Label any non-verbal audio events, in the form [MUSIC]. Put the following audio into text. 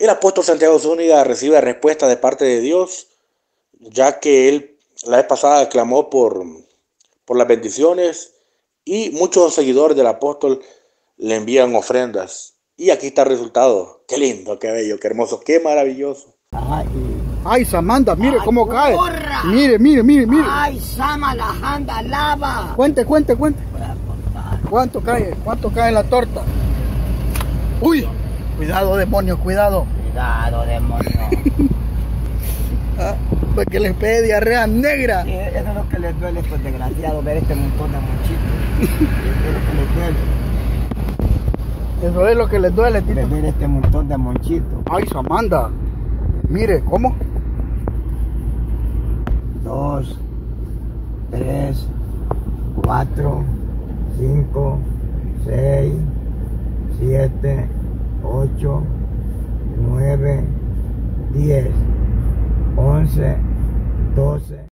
El apóstol Santiago Zúñiga recibe respuesta de parte de Dios, ya que él la vez pasada clamó por, por las bendiciones y muchos seguidores del apóstol le envían ofrendas. Y aquí está el resultado. Qué lindo, qué bello, qué hermoso, qué maravilloso. Ay, Samantha, mire cómo cae. Mire, mire, mire, mire. Ay, Sama, la janda lava. Cuente, cuente, cuente. ¿Cuánto cae? ¿Cuánto cae la torta? Uy, cuidado, demonio, cuidado. Cuidado, demonio. [LAUGHS] Ah, pues que les pegue diarrea negra. Sí, eso es lo que les duele, pues desgraciado, ver este montón de monchitos. Eso es lo que les duele. Eso es lo que les duele, Tito. Ver este montón de monchitos. Ay, Samantha. Mire, ¿cómo? Dos, tres, cuatro, cinco, seis, siete, ocho, nueve, diez, once, doce.